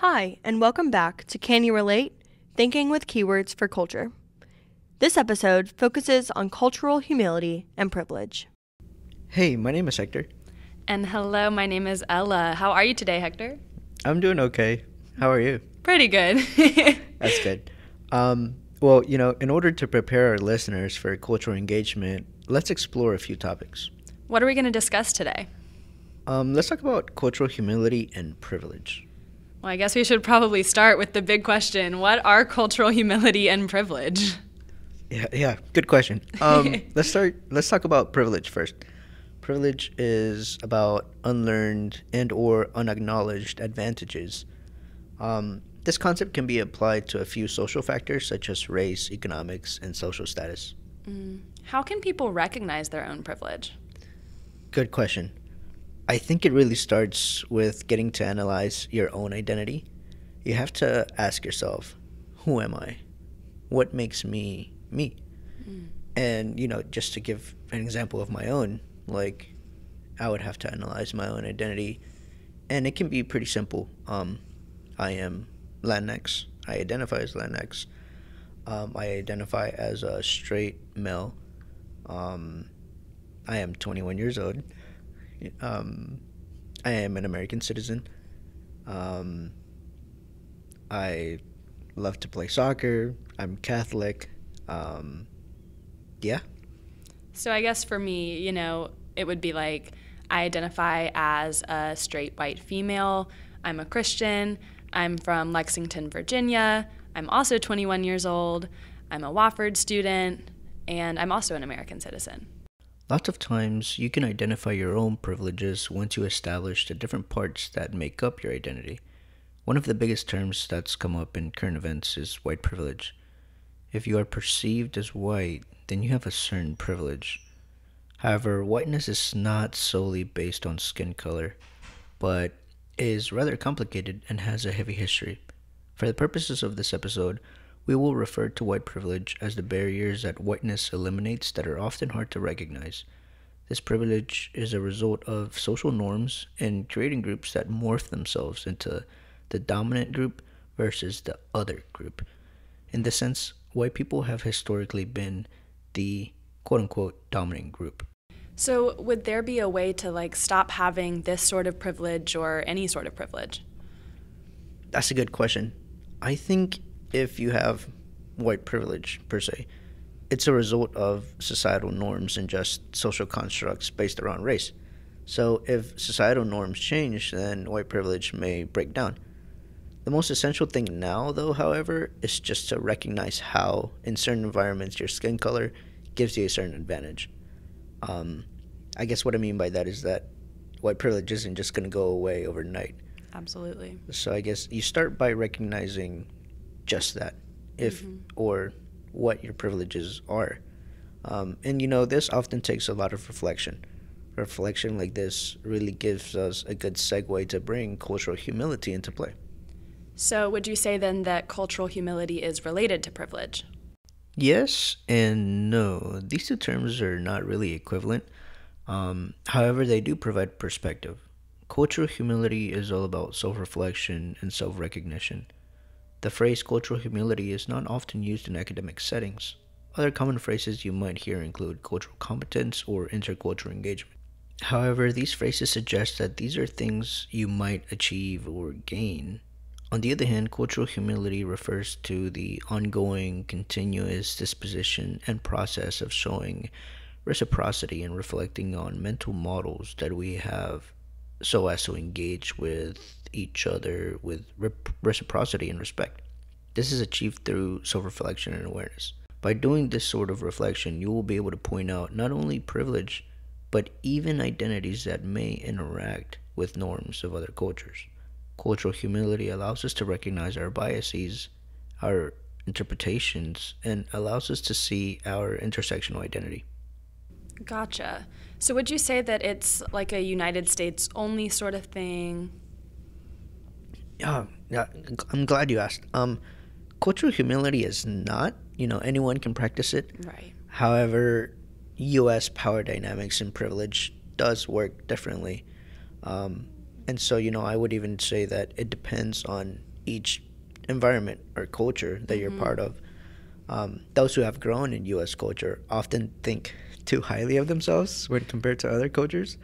Hi, and welcome back to Can You Relate? Thinking with Keywords for Culture. This episode focuses on cultural humility and privilege. Hey, my name is Hector. And hello, my name is Ella. How are you today, Hector? I'm doing okay. How are you? Pretty good. That's good. Um, well, you know, in order to prepare our listeners for cultural engagement, let's explore a few topics. what are we going to discuss today? Um, let's talk about cultural humility and privilege. Well, I guess we should probably start with the big question What are cultural humility and privilege? Yeah, yeah, good question. Um, let's start. Let's talk about privilege first. Privilege is about unlearned and or unacknowledged advantages. Um, this concept can be applied to a few social factors such as race, economics, and social status. How can people recognize their own privilege? Good question. I think it really starts with getting to analyze your own identity. You have to ask yourself, who am I? What makes me me? And, you know, just to give an example of my own, like, I would have to analyze my own identity. And it can be pretty simple. Um, I am Latinx. I identify as Latinx. Um, I identify as a straight male. Um, I am 21 years old. Um, I am an American citizen. Um, I love to play soccer. I'm Catholic. Um, yeah. So, I guess for me, you know, it would be like I identify as a straight white female. I'm a Christian. I'm from Lexington, Virginia. I'm also 21 years old. I'm a Wofford student. And I'm also an American citizen. Lots of times you can identify your own privileges once you establish the different parts that make up your identity. One of the biggest terms that's come up in current events is white privilege. If you are perceived as white, then you have a certain privilege. However, whiteness is not solely based on skin color, but is rather complicated and has a heavy history. For the purposes of this episode, we will refer to white privilege as the barriers that whiteness eliminates that are often hard to recognize. This privilege is a result of social norms and creating groups that morph themselves into the dominant group versus the other group. In this sense, white people have historically been the quote unquote dominant group. So, would there be a way to like stop having this sort of privilege or any sort of privilege? That's a good question. I think if you have white privilege per se, it's a result of societal norms and just social constructs based around race. So if societal norms change, then white privilege may break down. The most essential thing now, though, however, is just to recognize how, in certain environments, your skin color gives you a certain advantage. Um, I guess what I mean by that is that white privilege isn't just going to go away overnight. Absolutely. So I guess you start by recognizing just that, if or what your privileges are. Um, and you know, this often takes a lot of reflection. Reflection like this really gives us a good segue to bring cultural humility into play. So, would you say then that cultural humility is related to privilege? Yes and no. These two terms are not really equivalent. Um, however, they do provide perspective. Cultural humility is all about self reflection and self recognition. The phrase cultural humility is not often used in academic settings. Other common phrases you might hear include cultural competence or intercultural engagement. However, these phrases suggest that these are things you might achieve or gain. On the other hand, cultural humility refers to the ongoing, continuous disposition and process of showing reciprocity and reflecting on mental models that we have so as to engage with each other with reciprocity and respect. This is achieved through self reflection and awareness. By doing this sort of reflection, you will be able to point out not only privilege, but even identities that may interact with norms of other cultures. Cultural humility allows us to recognize our biases, our interpretations, and allows us to see our intersectional identity. Gotcha. So, would you say that it's like a United States only sort of thing? Yeah, yeah. I'm glad you asked. Um, cultural humility is not. You know, anyone can practice it. Right. However, U.S. power dynamics and privilege does work differently. Um, And so, you know, I would even say that it depends on each environment or culture that you're part of. Um, those who have grown in U.S. culture often think too highly of themselves when compared to other cultures.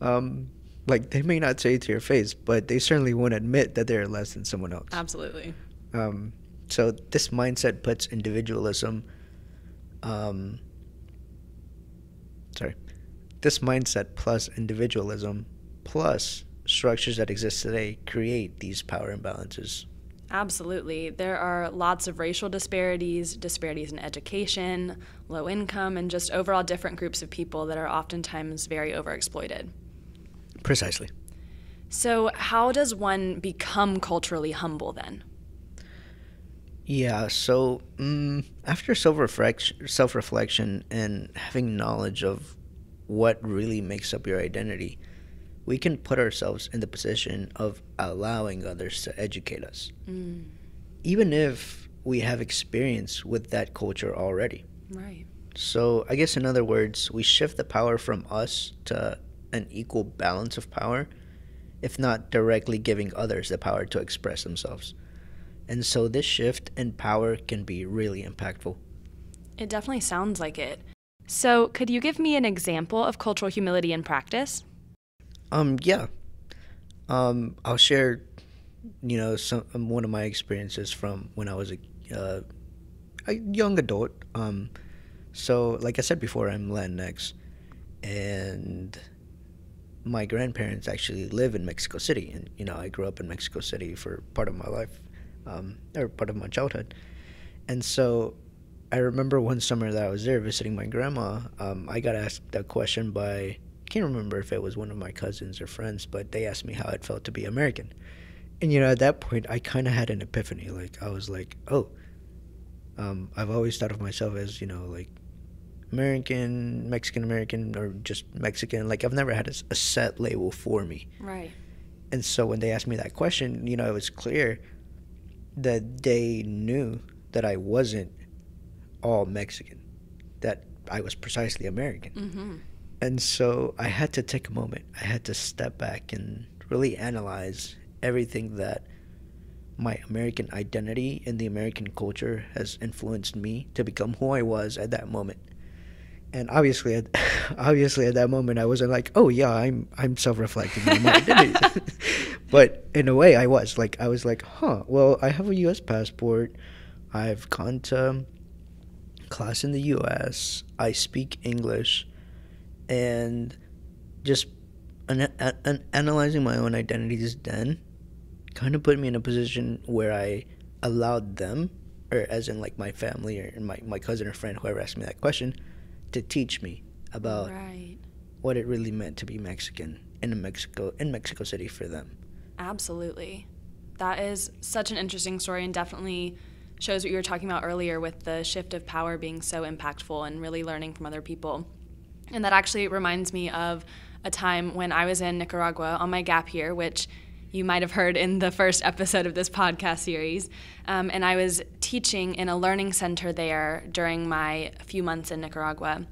Um, like they may not say it to your face, but they certainly won't admit that they're less than someone else. Absolutely. Um, so this mindset puts individualism. Um, sorry, this mindset plus individualism plus structures that exist today create these power imbalances. Absolutely. There are lots of racial disparities, disparities in education, low income, and just overall different groups of people that are oftentimes very overexploited. Precisely. So, how does one become culturally humble then? Yeah, so mm after self self reflection and having knowledge of what really makes up your identity, we can put ourselves in the position of allowing others to educate us, even if we have experience with that culture already. Right. So, I guess in other words, we shift the power from us to an equal balance of power, if not directly giving others the power to express themselves. And so, this shift in power can be really impactful. It definitely sounds like it. So, could you give me an example of cultural humility in practice? Um, yeah. Um, I'll share, you know, some um, one of my experiences from when I was a, uh, a young adult. Um, so like I said before, I'm Latinx, and my grandparents actually live in Mexico City, and you know, I grew up in Mexico City for part of my life, um, or part of my childhood, and so I remember one summer that I was there visiting my grandma. Um, I got asked a question by I can't remember if it was one of my cousins or friends, but they asked me how it felt to be American. And you know, at that point, I kind of had an epiphany. Like I was like, oh, um, I've always thought of myself as you know like American, Mexican American, or just Mexican. Like I've never had a, a set label for me. Right. And so when they asked me that question, you know, it was clear that they knew that I wasn't all Mexican, that I was precisely American. Mm-hmm. And so I had to take a moment. I had to step back and really analyze everything that my American identity and the American culture has influenced me to become who I was at that moment. And obviously, at, obviously at that moment, I wasn't like, "Oh yeah, I'm I'm self-reflecting my identity." but in a way, I was like, I was like, "Huh? Well, I have a U.S. passport. I've gone to class in the U.S. I speak English." and just an, an, analyzing my own identities then kind of put me in a position where I allowed them, or as in like my family or my, my cousin or friend, whoever asked me that question, to teach me about Right. what it really meant to be Mexican in Mexico in Mexico City for them. Absolutely. That is such an interesting story and definitely shows what you were talking about earlier with the shift of power being so impactful and really learning from other people. And that actually reminds me of a time when I was in Nicaragua on my gap year, which you might have heard in the first episode of this podcast series. Um, and I was teaching in a learning center there during my few months in Nicaragua.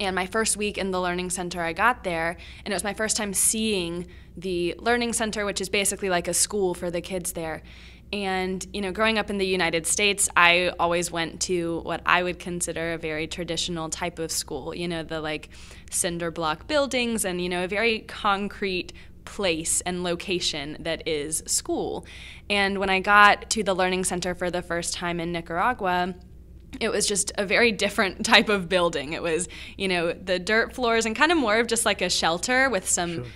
And my first week in the learning center, I got there, and it was my first time seeing the learning center, which is basically like a school for the kids there. And, you know, growing up in the United States, I always went to what I would consider a very traditional type of school, you know, the like cinder block buildings and, you know, a very concrete place and location that is school. And when I got to the learning center for the first time in Nicaragua, it was just a very different type of building. It was, you know, the dirt floors and kind of more of just like a shelter with some Sure.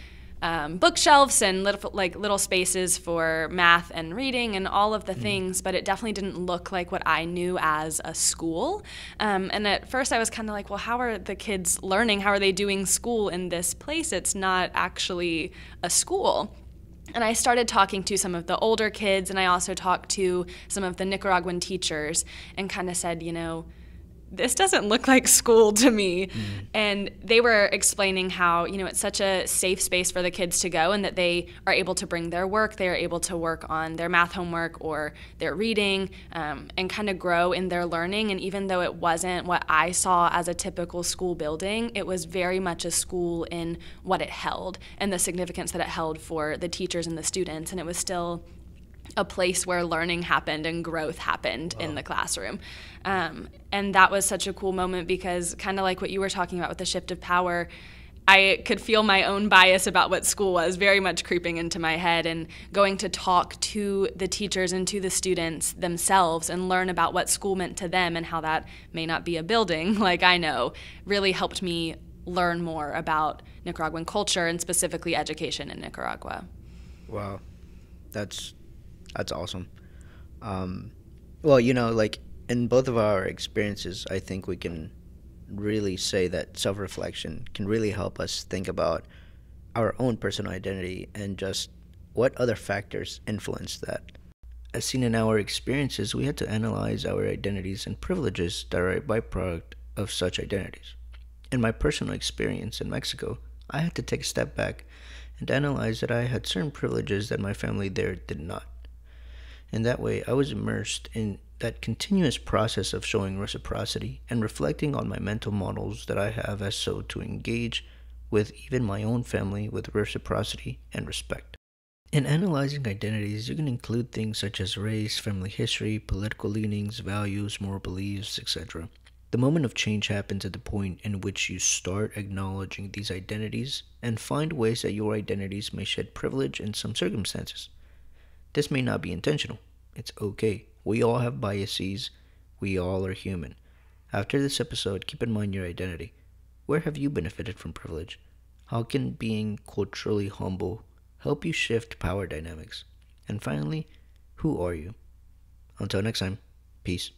Um, bookshelves and little like little spaces for math and reading and all of the things. But it definitely didn't look like what I knew as a school. Um, and at first, I was kind of like, well, how are the kids learning? How are they doing school in this place? It's not actually a school. And I started talking to some of the older kids, and I also talked to some of the Nicaraguan teachers and kind of said, you know, this doesn't look like school to me. Mm. And they were explaining how, you know, it's such a safe space for the kids to go and that they are able to bring their work, they are able to work on their math homework or their reading um, and kind of grow in their learning. And even though it wasn't what I saw as a typical school building, it was very much a school in what it held and the significance that it held for the teachers and the students. And it was still a place where learning happened and growth happened wow. in the classroom. Um, and that was such a cool moment because, kind of like what you were talking about with the shift of power, I could feel my own bias about what school was very much creeping into my head and going to talk to the teachers and to the students themselves and learn about what school meant to them and how that may not be a building like I know really helped me learn more about Nicaraguan culture and specifically education in Nicaragua. Wow. That's that's awesome. Um, well, you know, like in both of our experiences, I think we can really say that self reflection can really help us think about our own personal identity and just what other factors influence that. As seen in our experiences, we had to analyze our identities and privileges that are a byproduct of such identities. In my personal experience in Mexico, I had to take a step back and analyze that I had certain privileges that my family there did not. In that way, I was immersed in that continuous process of showing reciprocity and reflecting on my mental models that I have as so to engage with even my own family with reciprocity and respect. In analyzing identities, you can include things such as race, family history, political leanings, values, moral beliefs, etc. The moment of change happens at the point in which you start acknowledging these identities and find ways that your identities may shed privilege in some circumstances. This may not be intentional. It's okay. We all have biases. We all are human. After this episode, keep in mind your identity. Where have you benefited from privilege? How can being culturally humble help you shift power dynamics? And finally, who are you? Until next time, peace.